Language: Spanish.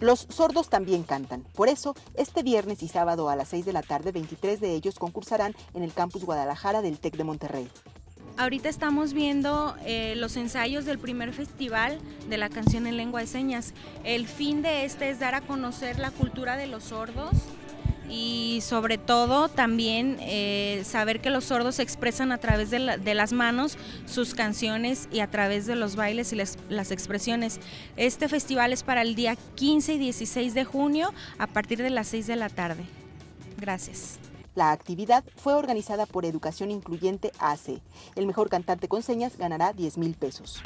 Los sordos también cantan. Por eso, este viernes y sábado a las 6 de la tarde, 23 de ellos concursarán en el campus Guadalajara del TEC de Monterrey. Ahorita estamos viendo eh, los ensayos del primer festival de la canción en lengua de señas. El fin de este es dar a conocer la cultura de los sordos y sobre todo también eh, saber que los sordos expresan a través de, las manos sus canciones y a través de los bailes y las expresiones. Este festival es para el día 15 y 16 de junio a partir de las 6 de la tarde. Gracias. La actividad fue organizada por Educación Incluyente AC. El mejor cantante con señas ganará 10 mil pesos.